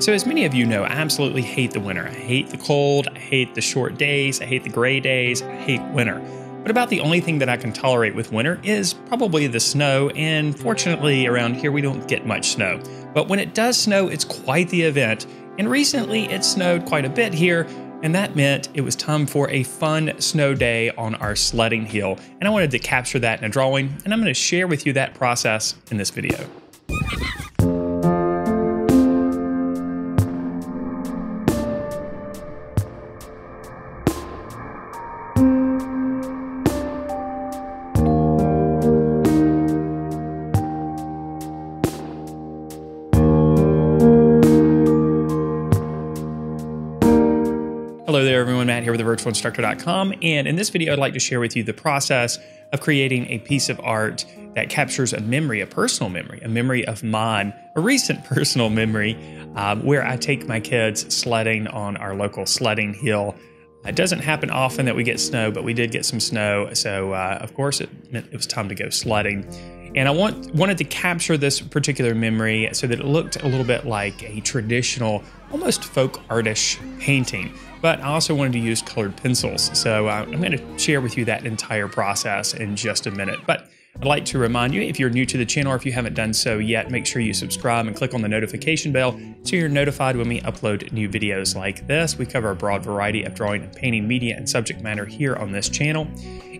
So, as many of you know, I absolutely hate the winter. I hate the cold, I hate the short days, I hate the gray days, I hate winter. But about the only thing that I can tolerate with winter is probably the snow, and fortunately, around here we don't get much snow. But when it does snow, it's quite the event, and recently it snowed quite a bit here, and that meant it was time for a fun snow day on our sledding hill. And I wanted to capture that in a drawing, and I'm going to share with you that process in this video. Thevirtualinstructor.com. And in this video, I'd like to share with you the process of creating a piece of art that captures a memory, a personal memory, a memory of mine, a recent personal memory, um, where I take my kids sledding on our local sledding hill. It doesn't happen often that we get snow, but we did get some snow. So, uh, of course, it, meant it was time to go sledding. And I want, wanted to capture this particular memory so that it looked a little bit like a traditional, almost folk artish painting but I also wanted to use colored pencils. So uh, I'm going to share with you that entire process in just a minute. But I'd like to remind you, if you're new to the channel or if you haven't done so yet, make sure you subscribe and click on the notification bell so you're notified when we upload new videos like this. We cover a broad variety of drawing and painting media and subject matter here on this channel.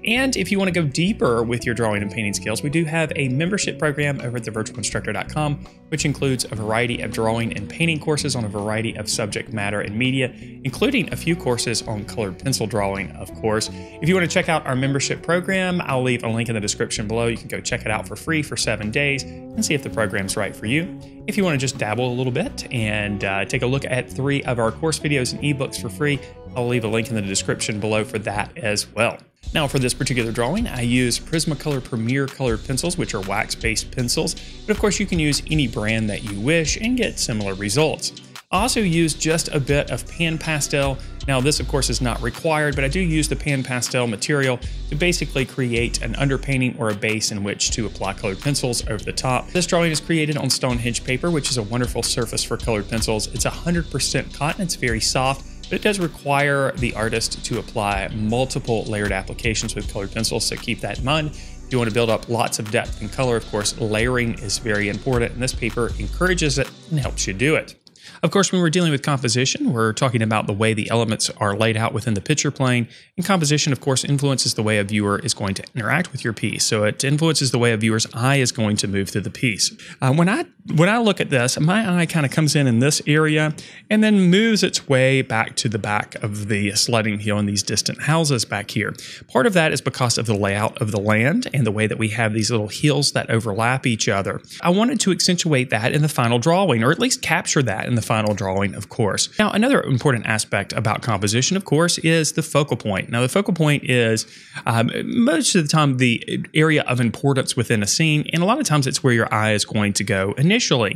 And if you want to go deeper with your drawing and painting skills, we do have a membership program over at thevirtualinstructor.com, which includes a variety of drawing and painting courses on a variety of subject matter and media, including a few courses on colored pencil drawing, of course. If you want to check out our membership program, I'll leave a link in the description below. You can go check it out for free for seven days and see if the program's right for you. If you want to just dabble a little bit and uh, take a look at three of our course videos and ebooks for free, I'll leave a link in the description below for that as well. Now for this particular drawing, I use Prismacolor Premier colored pencils, which are wax-based pencils, but of course you can use any brand that you wish and get similar results. I also use just a bit of pan pastel. Now this of course is not required, but I do use the pan pastel material to basically create an underpainting or a base in which to apply colored pencils over the top. This drawing is created on Stonehenge paper, which is a wonderful surface for colored pencils. It's 100% cotton, it's very soft, but it does require the artist to apply multiple layered applications with colored pencils, so keep that in mind. If you want to build up lots of depth and color, of course, layering is very important, and this paper encourages it and helps you do it. Of course, when we're dealing with composition, we're talking about the way the elements are laid out within the picture plane. And composition, of course, influences the way a viewer is going to interact with your piece. So it influences the way a viewer's eye is going to move through the piece. Uh, when I when I look at this, my eye kind of comes in in this area and then moves its way back to the back of the sledding hill in these distant houses back here. Part of that is because of the layout of the land and the way that we have these little hills that overlap each other. I wanted to accentuate that in the final drawing, or at least capture that in the final drawing, of course. Now, another important aspect about composition, of course, is the focal point. Now, the focal point is um, most of the time the area of importance within a scene, and a lot of times it's where your eye is going to go initially.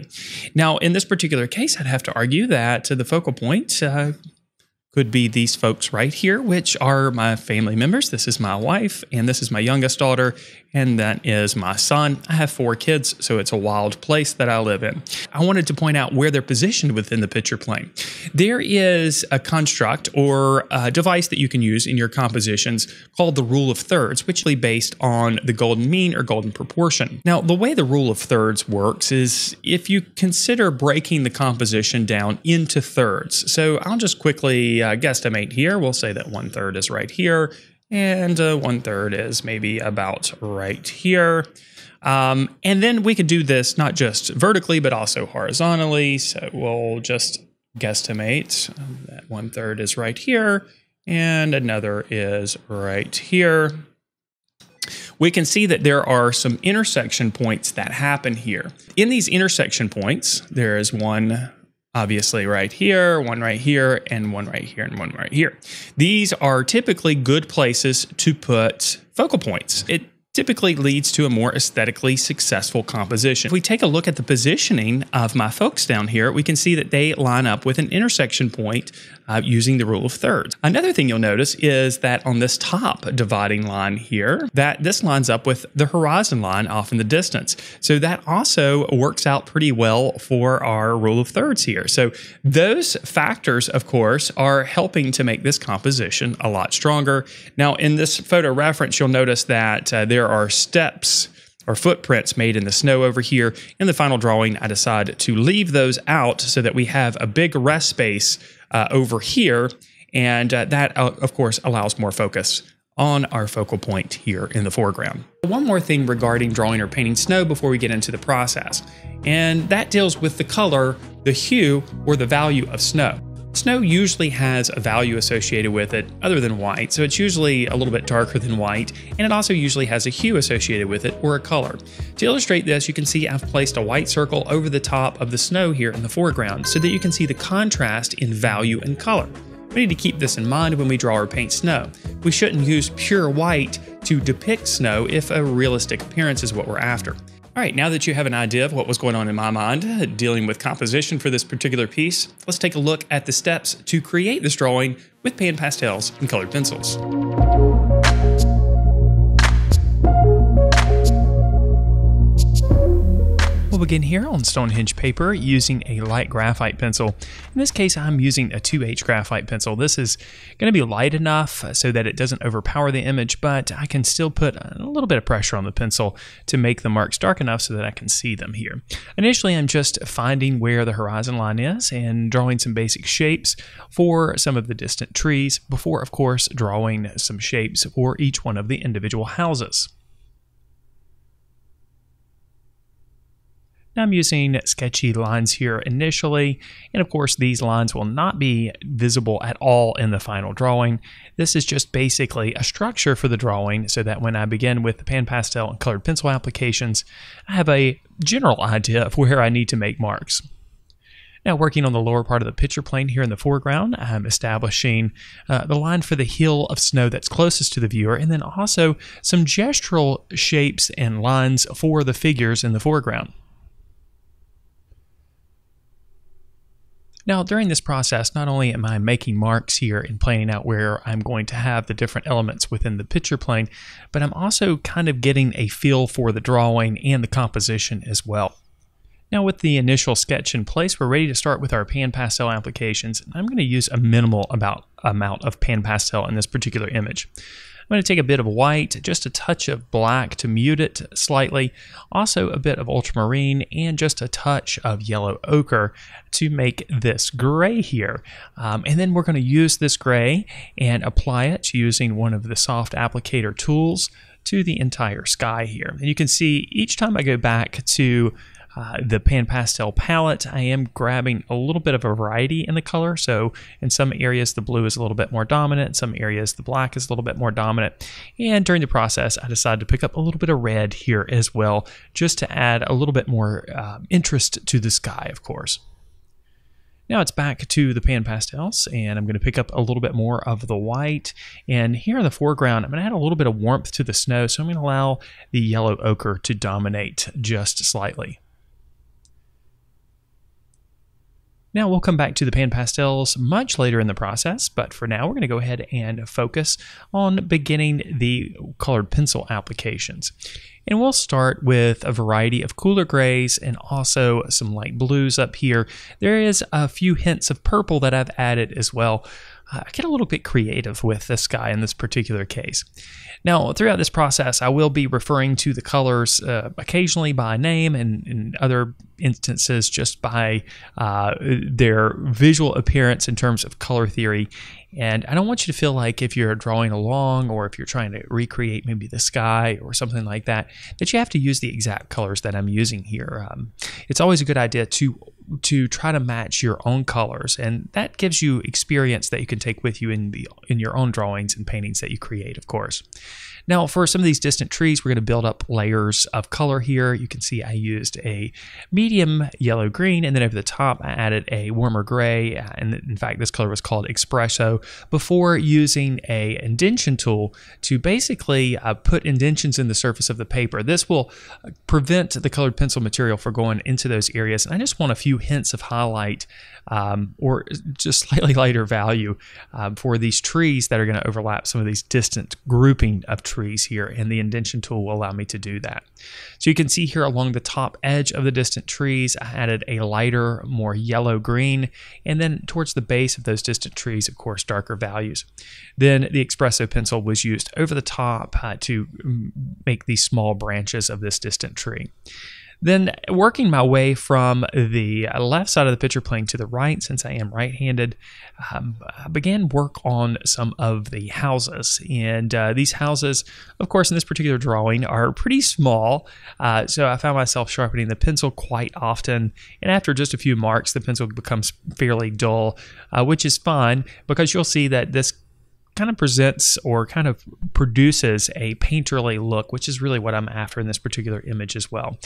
Now, in this particular case, I'd have to argue that the focal point uh, could be these folks right here, which are my family members. This is my wife, and this is my youngest daughter, and that is my son. I have four kids, so it's a wild place that I live in. I wanted to point out where they're positioned within the picture plane. There is a construct or a device that you can use in your compositions called the rule of thirds, which is based on the golden mean or golden proportion. Now, the way the rule of thirds works is if you consider breaking the composition down into thirds. So I'll just quickly uh, guesstimate here. We'll say that one third is right here and uh, one third is maybe about right here. Um, and then we could do this not just vertically, but also horizontally. So we'll just guesstimate that one third is right here and another is right here. We can see that there are some intersection points that happen here. In these intersection points, there is one obviously right here, one right here, and one right here, and one right here. These are typically good places to put focal points. It typically leads to a more aesthetically successful composition. If we take a look at the positioning of my folks down here, we can see that they line up with an intersection point uh, using the rule of thirds. Another thing you'll notice is that on this top dividing line here, that this lines up with the horizon line off in the distance. So that also works out pretty well for our rule of thirds here. So those factors, of course, are helping to make this composition a lot stronger. Now, in this photo reference, you'll notice that uh, there there are steps or footprints made in the snow over here. In the final drawing, I decide to leave those out so that we have a big rest space uh, over here. And uh, that, uh, of course, allows more focus on our focal point here in the foreground. One more thing regarding drawing or painting snow before we get into the process, and that deals with the color, the hue, or the value of snow. Snow usually has a value associated with it other than white, so it's usually a little bit darker than white, and it also usually has a hue associated with it or a color. To illustrate this, you can see I've placed a white circle over the top of the snow here in the foreground so that you can see the contrast in value and color. We need to keep this in mind when we draw or paint snow. We shouldn't use pure white to depict snow if a realistic appearance is what we're after. All right, now that you have an idea of what was going on in my mind dealing with composition for this particular piece, let's take a look at the steps to create this drawing with pan pastels and colored pencils. Begin here on Stonehenge paper using a light graphite pencil. In this case, I'm using a 2H graphite pencil. This is going to be light enough so that it doesn't overpower the image, but I can still put a little bit of pressure on the pencil to make the marks dark enough so that I can see them here. Initially, I'm just finding where the horizon line is and drawing some basic shapes for some of the distant trees before, of course, drawing some shapes for each one of the individual houses. Now I'm using sketchy lines here initially, and of course these lines will not be visible at all in the final drawing. This is just basically a structure for the drawing so that when I begin with the pan pastel and colored pencil applications, I have a general idea of where I need to make marks. Now working on the lower part of the picture plane here in the foreground, I'm establishing uh, the line for the hill of snow that's closest to the viewer, and then also some gestural shapes and lines for the figures in the foreground. Now, during this process, not only am I making marks here and planning out where I'm going to have the different elements within the picture plane, but I'm also kind of getting a feel for the drawing and the composition as well. Now with the initial sketch in place, we're ready to start with our pan pastel applications. I'm going to use a minimal about amount of pan pastel in this particular image. I'm going to take a bit of white, just a touch of black to mute it slightly, also a bit of ultramarine, and just a touch of yellow ochre to make this gray here. Um, and then we're going to use this gray and apply it using one of the soft applicator tools to the entire sky here. And you can see each time I go back to uh, the Pan Pastel palette, I am grabbing a little bit of a variety in the color. So in some areas, the blue is a little bit more dominant. In some areas, the black is a little bit more dominant. And during the process, I decided to pick up a little bit of red here as well, just to add a little bit more uh, interest to the sky, of course. Now it's back to the pan pastels and I'm going to pick up a little bit more of the white and here in the foreground I'm going to add a little bit of warmth to the snow so I'm going to allow the yellow ochre to dominate just slightly. Now we'll come back to the pan pastels much later in the process, but for now we're going to go ahead and focus on beginning the colored pencil applications. And we'll start with a variety of cooler grays and also some light blues up here. There is a few hints of purple that I've added as well. I get a little bit creative with this guy in this particular case. Now, throughout this process, I will be referring to the colors uh, occasionally by name and in other instances just by uh, their visual appearance in terms of color theory. And I don't want you to feel like if you're drawing along or if you're trying to recreate maybe the sky or something like that, that you have to use the exact colors that I'm using here. Um, it's always a good idea to to try to match your own colors and that gives you experience that you can take with you in the in your own drawings and paintings that you create of course Now, for some of these distant trees, we're going to build up layers of color here. You can see I used a medium yellow green, and then over the top, I added a warmer gray. And in fact, this color was called Espresso before using a indention tool to basically uh, put indentions in the surface of the paper. This will prevent the colored pencil material from going into those areas. And I just want a few hints of highlight um, or just slightly lighter value um, for these trees that are going to overlap some of these distant grouping of trees here. And the indention tool will allow me to do that. So you can see here along the top edge of the distant trees, I added a lighter, more yellow green, and then towards the base of those distant trees, of course, darker values. Then the espresso pencil was used over the top uh, to make these small branches of this distant tree. Then working my way from the left side of the picture plane to the right, since I am right-handed, um, I began work on some of the houses. And uh, these houses, of course, in this particular drawing are pretty small. Uh, so I found myself sharpening the pencil quite often. And after just a few marks, the pencil becomes fairly dull, uh, which is fine because you'll see that this kind of presents or kind of produces a painterly look, which is really what I'm after in this particular image as well.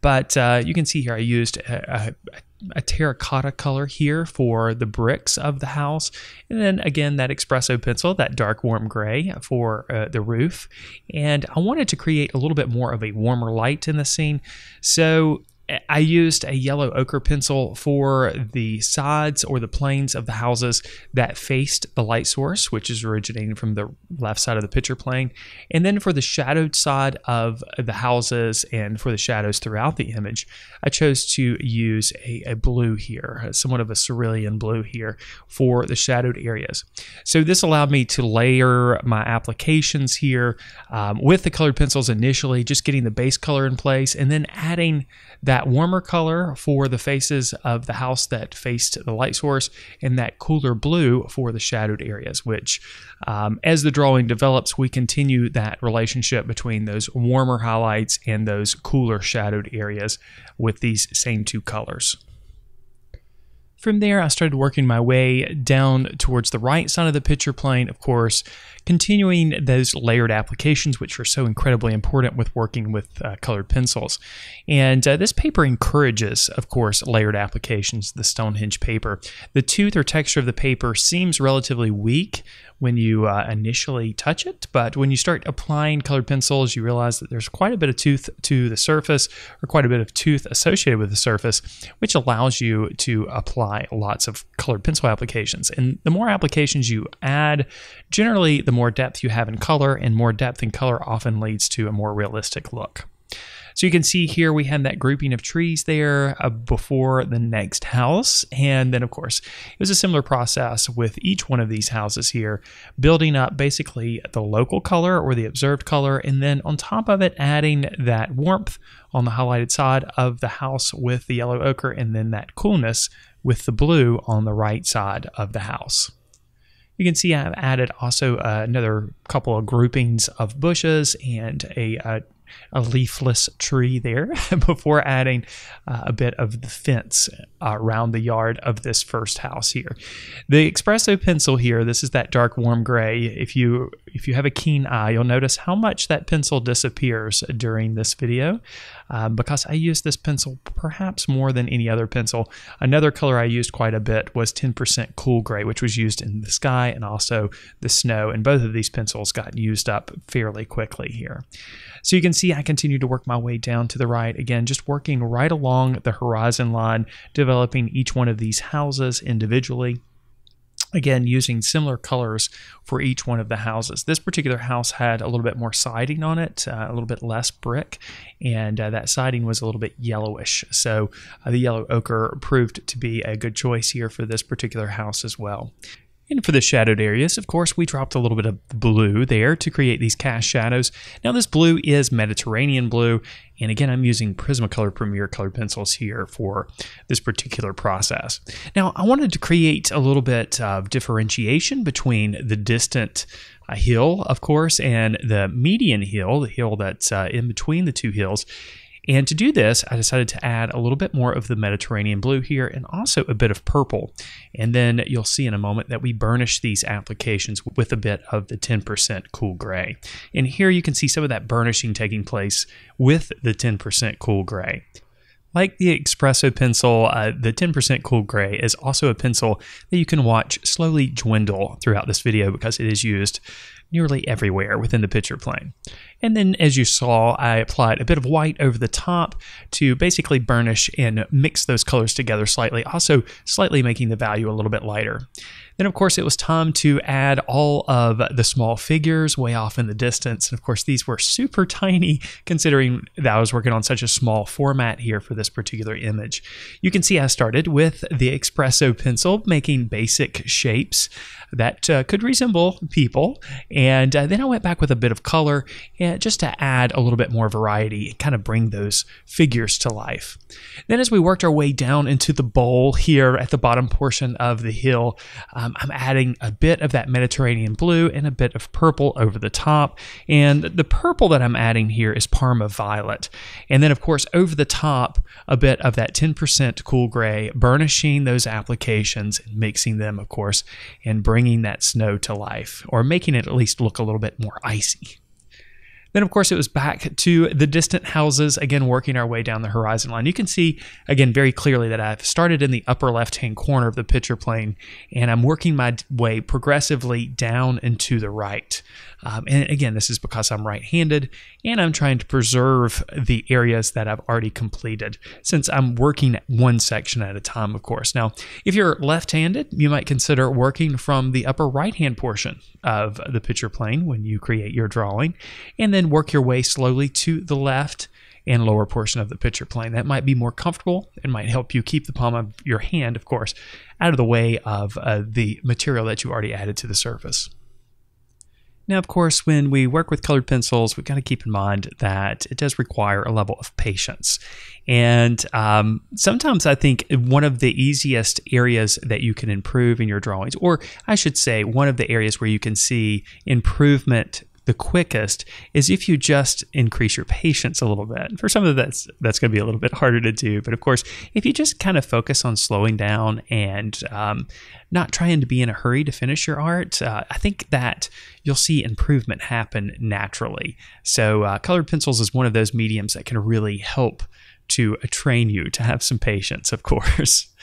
But uh, you can see here I used a, a, a, terracotta color here for the bricks of the house. And then again, that espresso pencil, that dark warm gray for uh, the roof. And I wanted to create a little bit more of a warmer light in the scene. So I used a yellow ochre pencil for the sides or the planes of the houses that faced the light source, which is originating from the left side of the picture plane. And then for the shadowed side of the houses and for the shadows throughout the image, I chose to use a, a blue here, somewhat of a cerulean blue here for the shadowed areas. So this allowed me to layer my applications here um, with the colored pencils initially, just getting the base color in place and then adding that warmer color for the faces of the house that faced the light source, and that cooler blue for the shadowed areas, which, um, as the drawing develops, we continue that relationship between those warmer highlights and those cooler shadowed areas with these same two colors. From there, I started working my way down towards the right side of the picture plane, of course, continuing those layered applications, which are so incredibly important with working with uh, colored pencils. And uh, this paper encourages, of course, layered applications, the Stonehenge paper. The tooth or texture of the paper seems relatively weak when you uh, initially touch it, but when you start applying colored pencils, you realize that there's quite a bit of tooth to the surface or quite a bit of tooth associated with the surface, which allows you to apply lots of colored pencil applications. And the more applications you add, generally the more depth you have in color, and more depth in color often leads to a more realistic look. So you can see here we had that grouping of trees there uh, before the next house. And then, of course, it was a similar process with each one of these houses here, building up basically the local color or the observed color, and then on top of it, adding that warmth on the highlighted side of the house with the yellow ochre, and then that coolness with the blue on the right side of the house. You can see I've added also uh, another couple of groupings of bushes and a, a a leafless tree there before adding uh, a bit of the fence uh, around the yard of this first house here. The espresso pencil here, this is that dark warm gray. If you if you have a keen eye, you'll notice how much that pencil disappears during this video uh, because I used this pencil perhaps more than any other pencil. Another color I used quite a bit was 10% cool gray, which was used in the sky and also the snow. And both of these pencils got used up fairly quickly here. So you can see I continue to work my way down to the right. Again, just working right along the horizon line, developing each one of these houses individually again using similar colors for each one of the houses. This particular house had a little bit more siding on it uh, a little bit less brick and uh, that siding was a little bit yellowish. So uh, the yellow ochre proved to be a good choice here for this particular house as well and for the shadowed areas, of course, we dropped a little bit of blue there to create these cast shadows. Now this blue is Mediterranean blue, and again, I'm using Prismacolor Premier colored pencils here for this particular process. Now, I wanted to create a little bit of differentiation between the distant uh, hill, of course, and the median hill, the hill that's uh, in between the two hills. And to do this, I decided to add a little bit more of the Mediterranean blue here and also a bit of purple. And then you'll see in a moment that we burnish these applications with a bit of the 10% cool gray. And here you can see some of that burnishing taking place with the 10% cool gray. Like the Espresso pencil, uh, the 10% Cool Gray is also a pencil that you can watch slowly dwindle throughout this video because it is used nearly everywhere within the picture plane. And then as you saw, I applied a bit of white over the top to basically burnish and mix those colors together slightly, also slightly making the value a little bit lighter. Then, of course, it was time to add all of the small figures way off in the distance. And of course, these were super tiny considering that I was working on such a small format here for this particular image. You can see I started with the Espresso pencil, making basic shapes that uh, could resemble people. And uh, then I went back with a bit of color and just to add a little bit more variety and kind of bring those figures to life. Then, as we worked our way down into the bowl here at the bottom portion of the hill, um, I'm adding a bit of that Mediterranean blue and a bit of purple over the top. And the purple that I'm adding here is Parma Violet. And then, of course, over the top, a bit of that 10% cool gray, burnishing those applications and mixing them, of course, and bringing that snow to life, or making it at least look a little bit more icy. Then, of course, it was back to the distant houses, again, working our way down the horizon line. You can see, again, very clearly that I've started in the upper left hand corner of the picture plane and I'm working my way progressively down into the right. Um, and again, this is because I'm right handed and I'm trying to preserve the areas that I've already completed since I'm working one section at a time, of course. Now, if you're left handed, you might consider working from the upper right hand portion of the picture plane when you create your drawing, and then work your way slowly to the left and lower portion of the picture plane. That might be more comfortable and might help you keep the palm of your hand, of course, out of the way of uh, the material that you already added to the surface. Now, of course, when we work with colored pencils, we've got to keep in mind that it does require a level of patience. And um, sometimes I think one of the easiest areas that you can improve in your drawings, or I should say, one of the areas where you can see improvement the quickest is if you just increase your patience a little bit. For some of that's that's going to be a little bit harder to do, but of course, if you just kind of focus on slowing down and um, not trying to be in a hurry to finish your art, uh, I think that you'll see improvement happen naturally. So, uh, colored pencils is one of those mediums that can really help to train you to have some patience, of course.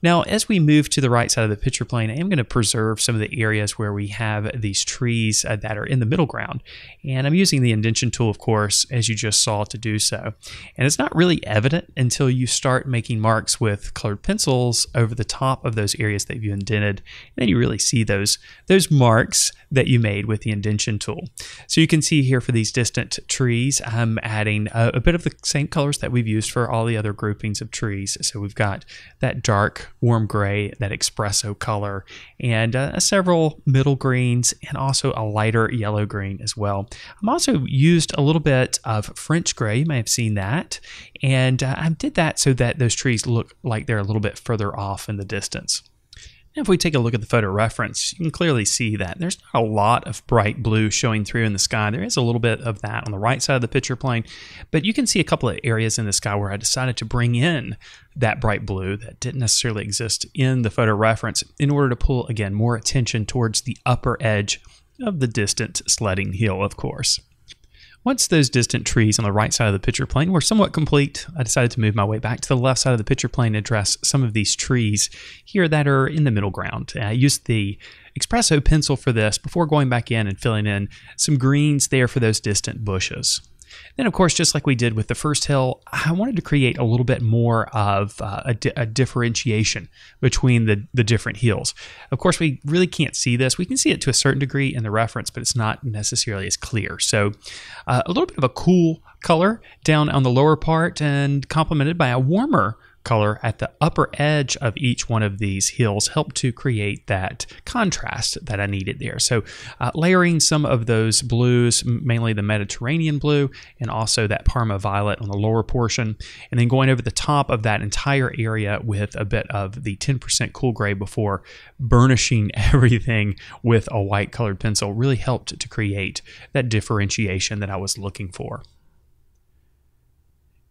Now, as we move to the right side of the picture plane, I am going to preserve some of the areas where we have these trees uh, that are in the middle ground. And I'm using the indention tool, of course, as you just saw to do so. And it's not really evident until you start making marks with colored pencils over the top of those areas that you indented. And then you really see those, those marks that you made with the indention tool. So you can see here for these distant trees, I'm adding a, a bit of the same colors that we've used for all the other groupings of trees. So we've got that dark warm gray, that espresso color, and uh, several middle greens, and also a lighter yellow green as well. I'm also used a little bit of French gray. You may have seen that. And uh, I did that so that those trees look like they're a little bit further off in the distance. If we take a look at the photo reference, you can clearly see that there's not a lot of bright blue showing through in the sky. There is a little bit of that on the right side of the picture plane, but you can see a couple of areas in the sky where I decided to bring in that bright blue that didn't necessarily exist in the photo reference in order to pull, again, more attention towards the upper edge of the distant sledding hill, of course. Once those distant trees on the right side of the picture plane were somewhat complete, I decided to move my way back to the left side of the picture plane and address some of these trees here that are in the middle ground. I used the espresso pencil for this before going back in and filling in some greens there for those distant bushes. Then, of course, just like we did with the first hill, I wanted to create a little bit more of uh, a, di- a, differentiation between the, the different hills. Of course, we really can't see this. We can see it to a certain degree in the reference, but it's not necessarily as clear. So, uh, a little bit of a cool color down on the lower part and complemented by a warmer color at the upper edge of each one of these hills helped to create that contrast that I needed there. So uh, layering some of those blues, mainly the Mediterranean blue and also that Parma violet on the lower portion, and then going over the top of that entire area with a bit of the 10% cool gray before burnishing everything with a white colored pencil really helped to create that differentiation that I was looking for.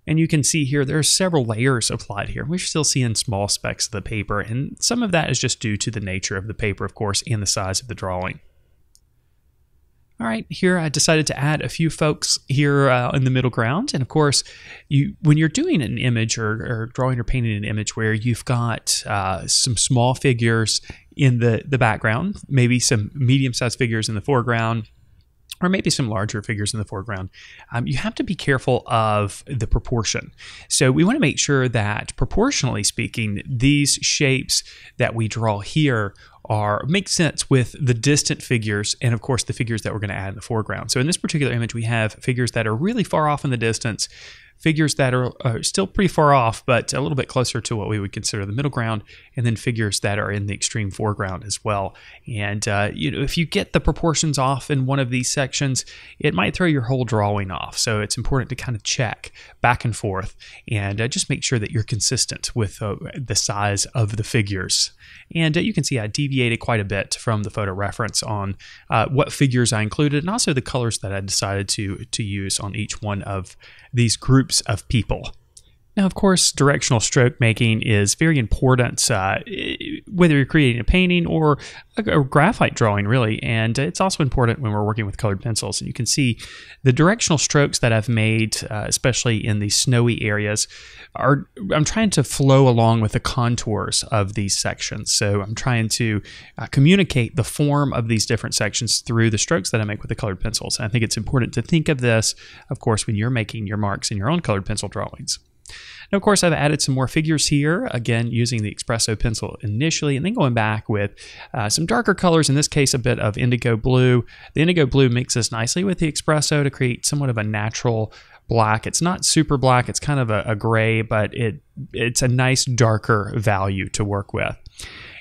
And you can see here there are several layers applied here. We're still seeing small specks of the paper, and some of that is just due to the nature of the paper, of course, and the size of the drawing. All right, here I decided to add a few folks here uh, in the middle ground. And of course, you when you're doing an image or, or drawing or painting an image where you've got uh, some small figures in the, the background, maybe some medium-sized figures in the foreground, or maybe some larger figures in the foreground, um, you have to be careful of the proportion. So we want to make sure that proportionally speaking, these shapes that we draw here are make sense with the distant figures and of course the figures that we're going to add in the foreground. So in this particular image, we have figures that are really far off in the distance figures that are uh, still pretty far off, but a little bit closer to what we would consider the middle ground, and then figures that are in the extreme foreground as well. And uh, you know, if you get the proportions off in one of these sections, it might throw your whole drawing off. So it's important to kind of check back and forth and uh, just make sure that you're consistent with uh, the size of the figures. And uh, you can see I deviated quite a bit from the photo reference on uh, what figures I included and also the colors that I decided to to use on each one of these groups of people. Now, of course, directional stroke making is very important, uh, whether you're creating a painting or a, graphite drawing, really. And it's also important when we're working with colored pencils. And you can see the directional strokes that I've made, uh, especially in the snowy areas, are I'm trying to flow along with the contours of these sections. So I'm trying to uh, communicate the form of these different sections through the strokes that I make with the colored pencils. And I think it's important to think of this, of course, when you're making your marks in your own colored pencil drawings. Now, of course, I've added some more figures here, again, using the Espresso pencil initially, and then going back with uh, some darker colors, in this case, a bit of indigo blue. The indigo blue mixes nicely with the Espresso to create somewhat of a natural black. It's not super black, it's kind of a, a gray, but it it's a nice darker value to work with.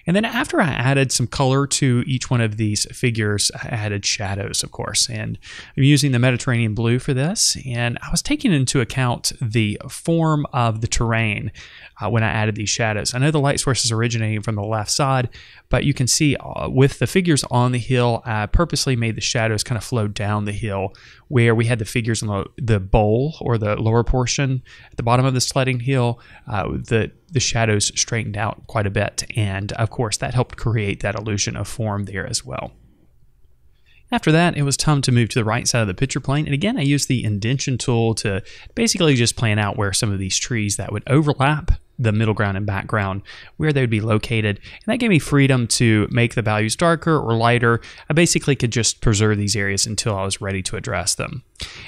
And then after I added some color to each one of these figures, I added shadows, of course. And I'm using the Mediterranean blue for this. And I was taking into account the form of the terrain uh, when I added these shadows. I know the light source is originating from the left side, but you can see uh, with the figures on the hill, I purposely made the shadows kind of flow down the hill where we had the figures on the, the bowl or the lower portion at the bottom of the sledding hill. Uh, the, the shadows straightened out quite a bit. And of course, that helped create that illusion of form there as well. After that, it was time to move to the right side of the picture plane. And again, I used the indention tool to basically just plan out where some of these trees that would overlap the middle ground and background where they would be located. And that gave me freedom to make the values darker or lighter. I basically could just preserve these areas until I was ready to address them.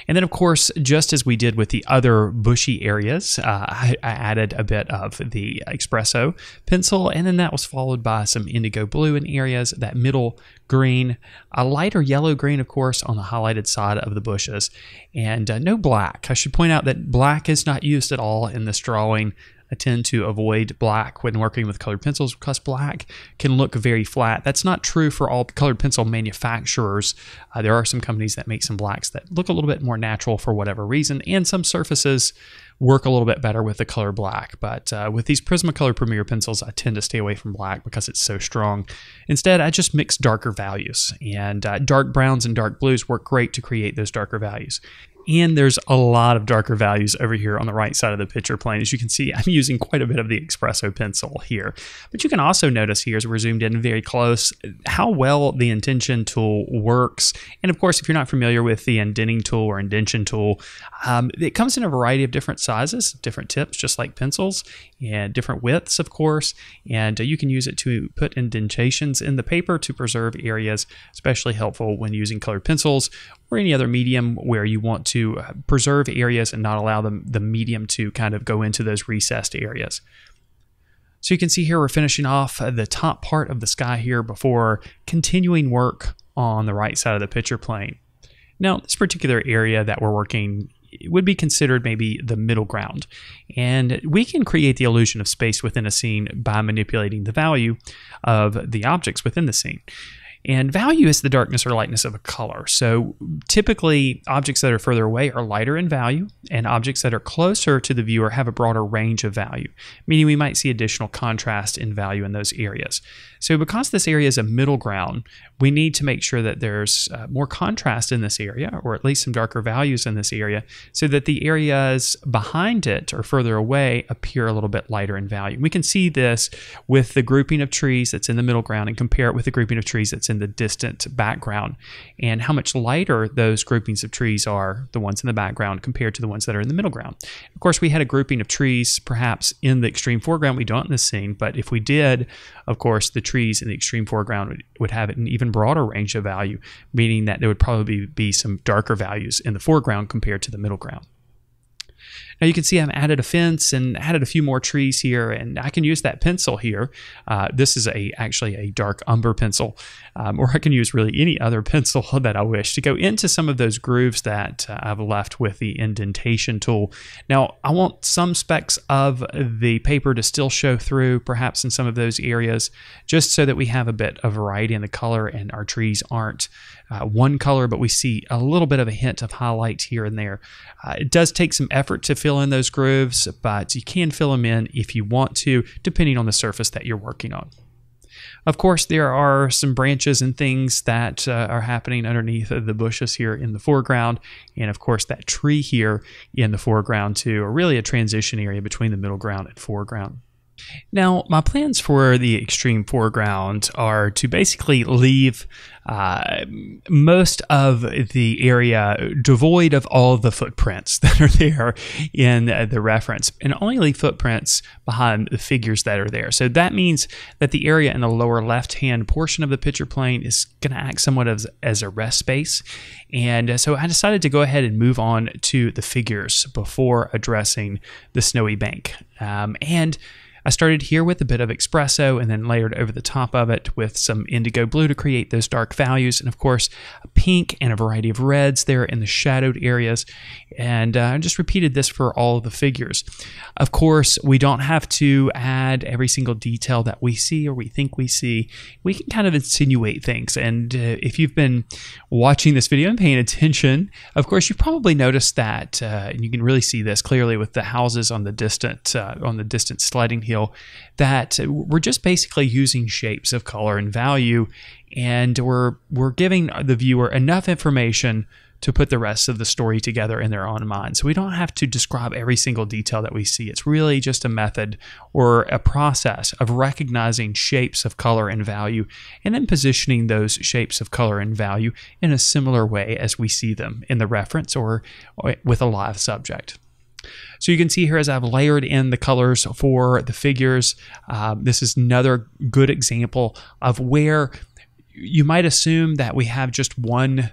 And then, of course, just as we did with the other bushy areas, uh, I, I, added a bit of the espresso pencil, and then that was followed by some indigo blue in areas, that middle green, a lighter yellow green, of course, on the highlighted side of the bushes, and uh, no black. I should point out that black is not used at all in this drawing. I tend to avoid black when working with colored pencils because black can look very flat. That's not true for all colored pencil manufacturers. Uh, there are some companies that make some blacks that look a little bit more natural for whatever reason, and some surfaces work a little bit better with the color black. But uh, with these Prismacolor Premier pencils, I tend to stay away from black because it's so strong. Instead, I just mix darker values, and uh, dark browns and dark blues work great to create those darker values and there's a lot of darker values over here on the right side of the picture plane. As you can see, I'm using quite a bit of the Espresso pencil here. But you can also notice here as we're zoomed in very close how well the indentation tool works. And of course, if you're not familiar with the indenting tool or indention tool, um, it comes in a variety of different sizes, different tips, just like pencils, and different widths, of course. And uh, you can use it to put indentations in the paper to preserve areas, especially helpful when using colored pencils or any other medium where you want to uh, preserve areas and not allow the, the medium to kind of go into those recessed areas. So you can see here we're finishing off the top part of the sky here before continuing work on the right side of the picture plane. Now, this particular area that we're working would be considered maybe the middle ground. And we can create the illusion of space within a scene by manipulating the value of the objects within the scene. And value is the darkness or lightness of a color. So typically, objects that are further away are lighter in value, and objects that are closer to the viewer have a broader range of value, meaning we might see additional contrast in value in those areas. So, because this area is a middle ground, we need to make sure that there's uh, more contrast in this area, or at least some darker values in this area, so that the areas behind it or further away appear a little bit lighter in value. We can see this with the grouping of trees that's in the middle ground and compare it with the grouping of trees that's in the distant background, and how much lighter those groupings of trees are, the ones in the background, compared to the ones that are in the middle ground. Of course, we had a grouping of trees perhaps in the extreme foreground. We don't in this scene, but if we did, of course, the trees in the extreme foreground would, would have an even broader range of value, meaning that there would probably be some darker values in the foreground compared to the middle ground. Now you can see I've added a fence and added a few more trees here, and I can use that pencil here. Uh, this is a actually a dark umber pencil, um, or I can use really any other pencil that I wish to go into some of those grooves that uh, I've left with the indentation tool. Now I want some specks of the paper to still show through, perhaps in some of those areas, just so that we have a bit of variety in the color and our trees aren't uh, one color, but we see a little bit of a hint of highlight here and there. Uh, it does take some effort to fill in those grooves, but you can fill them in if you want to, depending on the surface that you're working on. Of course, there are some branches and things that uh, are happening underneath the bushes here in the foreground. And of course, that tree here in the foreground, too, are really a transition area between the middle ground and foreground. Now, my plans for the extreme foreground are to basically leave uh, most of the area devoid of all the footprints that are there in the reference and only leave footprints behind the figures that are there. So that means that the area in the lower left hand portion of the picture plane is going to act somewhat as, as a rest space. And so I decided to go ahead and move on to the figures before addressing the snowy bank. Um, and I started here with a bit of espresso and then layered over the top of it with some indigo blue to create those dark values. And of course, a pink and a variety of reds there in the shadowed areas. And uh, I just repeated this for all of the figures. Of course, we don't have to add every single detail that we see or we think we see. We can kind of insinuate things. And uh, if you've been watching this video and paying attention, of course, you've probably noticed that, uh, and you can really see this clearly with the houses on the distant uh, on the distant sledding hill that we're just basically using shapes of color and value, and we're we're giving the viewer enough information to put the rest of the story together in their own mind. So we don't have to describe every single detail that we see. It's really just a method or a process of recognizing shapes of color and value and then positioning those shapes of color and value in a similar way as we see them in the reference or with a live subject. So you can see here as I've layered in the colors for the figures, um, this is another good example of where you might assume that we have just one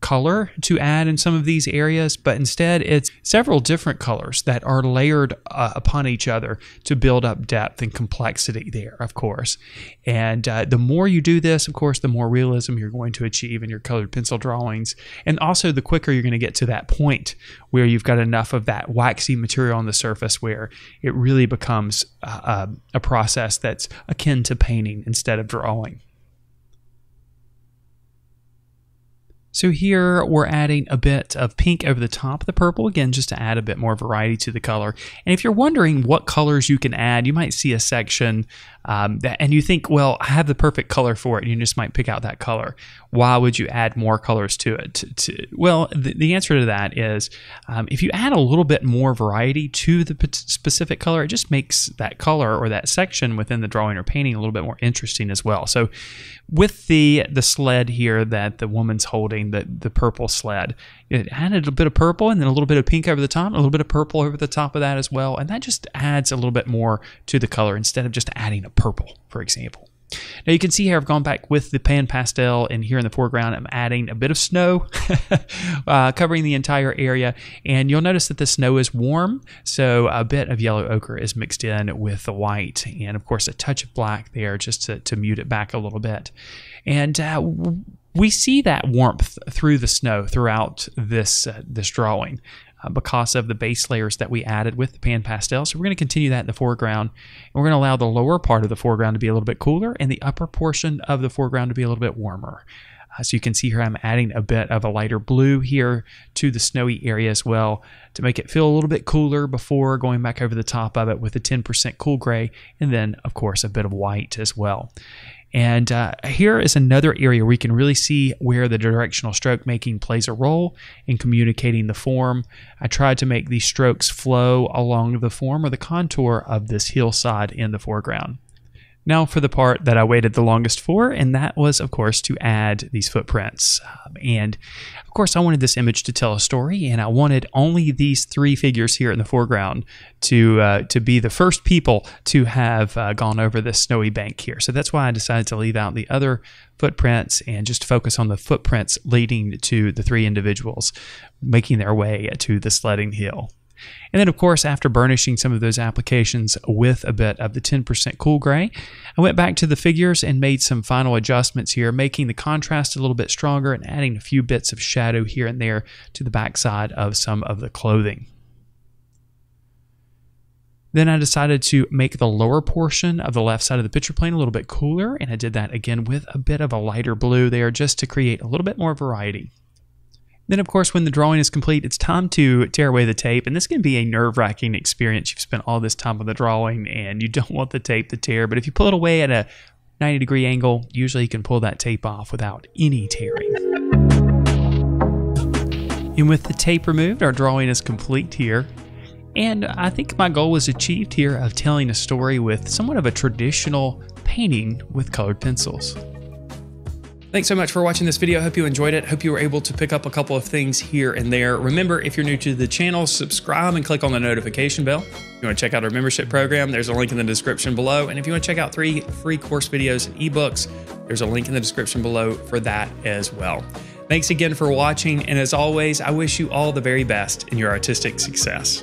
color to add in some of these areas, but instead it's several different colors that are layered uh, upon each other to build up depth and complexity there, of course. And uh, the more you do this, of course, the more realism you're going to achieve in your colored pencil drawings. And also, the quicker you're going to get to that point where you've got enough of that waxy material on the surface where it really becomes uh, a process that's akin to painting instead of drawing. So here we're adding a bit of pink over the top of the purple, again, just to add a bit more variety to the color. And if you're wondering what colors you can add, you might see a section um, that, and you think, well, I have the perfect color for it, and you just might pick out that color. Why would you add more colors to it? To, to, well, the, the, answer to that is um, if you add a little bit more variety to the specific color, it just makes that color or that section within the drawing or painting a little bit more interesting as well. So with the the sled here that the woman's holding, the, the purple sled, it added a bit of purple and then a little bit of pink over the top, a little bit of purple over the top of that as well. And that just adds a little bit more to the color instead of just adding a purple, for example. Now you can see here I've gone back with the pan pastel and here in the foreground I'm adding a bit of snow uh, covering the entire area and you'll notice that the snow is warm so a bit of yellow ochre is mixed in with the white and of course a touch of black there just to, to mute it back a little bit. And uh, we see that warmth through the snow throughout this uh, this drawing. Uh, because of the base layers that we added with the pan pastel. So we're going to continue that in the foreground. And we're going to allow the lower part of the foreground to be a little bit cooler and the upper portion of the foreground to be a little bit warmer. Uh, so you can see here I'm adding a bit of a lighter blue here to the snowy area as well to make it feel a little bit cooler before going back over the top of it with a 10% cool gray and then of course a bit of white as well. And uh, here is another area where you can really see where the directional stroke making plays a role in communicating the form. I tried to make these strokes flow along the form or the contour of this hillside in the foreground. Now for the part that I waited the longest for, and that was, of course, to add these footprints. Um, and of course, I wanted this image to tell a story, and I wanted only these three figures here in the foreground to uh, to be the first people to have uh, gone over this snowy bank here. So that's why I decided to leave out the other footprints and just focus on the footprints leading to the three individuals making their way to the sledding hill. And then, of course, after burnishing some of those applications with a bit of the 10% cool gray, I went back to the figures and made some final adjustments here, making the contrast a little bit stronger and adding a few bits of shadow here and there to the backside of some of the clothing. Then I decided to make the lower portion of the left side of the picture plane a little bit cooler, and I did that again with a bit of a lighter blue there just to create a little bit more variety. Then, of course, when the drawing is complete, it's time to tear away the tape. And this can be a nerve wracking experience. You've spent all this time on the drawing and you don't want the tape to tear. But if you pull it away at a 90 degree angle, usually you can pull that tape off without any tearing. And with the tape removed, our drawing is complete here. And I think my goal was achieved here of telling a story with somewhat of a traditional painting with colored pencils. Thanks so much for watching this video. I hope you enjoyed it. Hope you were able to pick up a couple of things here and there. Remember, if you're new to the channel, subscribe and click on the notification bell. If you want to check out our membership program, there's a link in the description below. And if you want to check out three free course videos and ebooks, there's a link in the description below for that as well. Thanks again for watching. And as always, I wish you all the very best in your artistic success.